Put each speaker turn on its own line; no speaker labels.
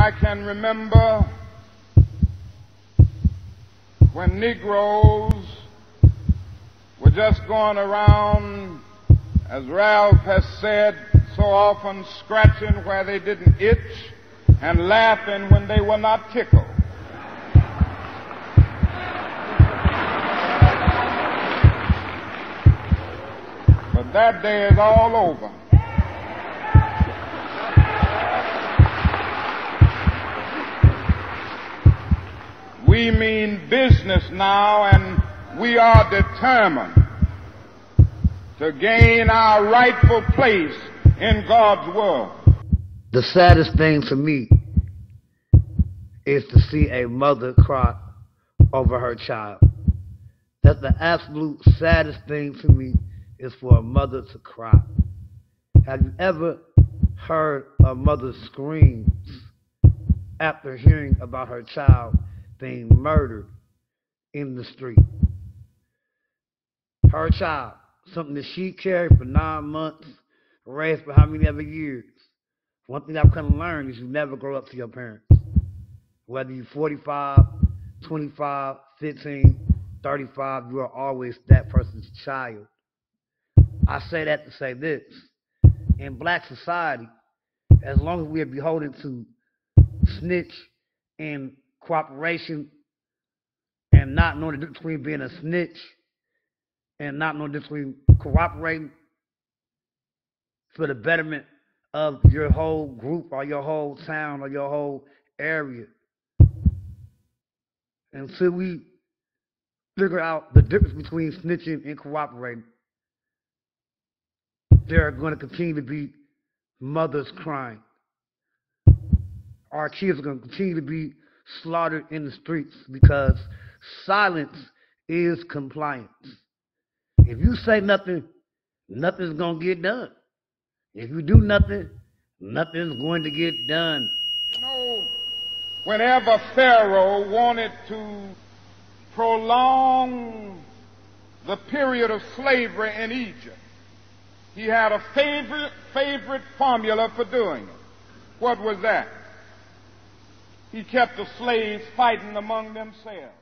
I can remember when Negroes were just going around, as Ralph has said, so often scratching where they didn't itch and laughing when they were not tickled. But that day is all over. We mean business now, and we are determined to gain our rightful place in God's world.
The saddest thing for me is to see a mother cry over her child. That's the absolute saddest thing for me is for a mother to cry. Have you ever heard a mother scream after hearing about her child being murdered in the street? Her child, something that she carried for nine months, raised for how many ever years. One thing I've come to learn is you never grow up to your parents. Whether you're 45, 25, 15, 35, you are always that person's child. I say that to say this. In black society, as long as we are beholden to snitch and cooperation and not knowing the difference between being a snitch and not knowing the difference between cooperating for the betterment of your whole group or your whole town or your whole area. Until we figure out the difference between snitching and cooperating, there are going to continue to be mothers crying. Our kids are going to continue to be slaughtered in the streets because silence is compliance. If you say nothing, nothing's going to get done. If you do nothing, nothing's going to get done.
You know, whenever Pharaoh wanted to prolong the period of slavery in Egypt, he had a favorite, favorite formula for doing it. What was that? He kept the slaves fighting among themselves.